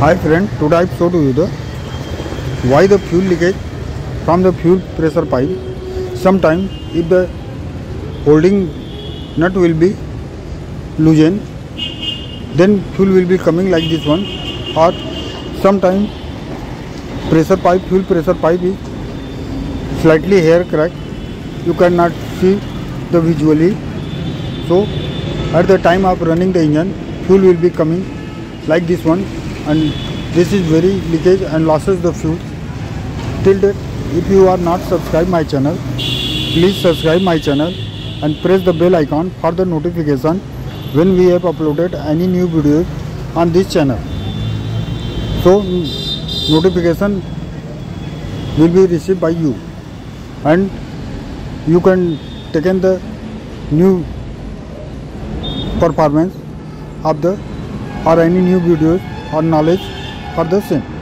Hi friend, today I show to you the why the fuel leakage from the fuel pressure pipe. Sometimes if the holding nut will be loosened, then fuel will be coming like this one. Or sometimes fuel pressure pipe is slightly hair crack. You cannot see the visually. So at the time of running the engine, fuel will be coming like this one and this is very leakage and losses the fuel till that, if you are not subscribed my channel please subscribe my channel and press the bell icon for the notification when we have uploaded any new videos on this channel so notification will be received by you and you can take in the new performance of the or any new videos और knowledge हर the same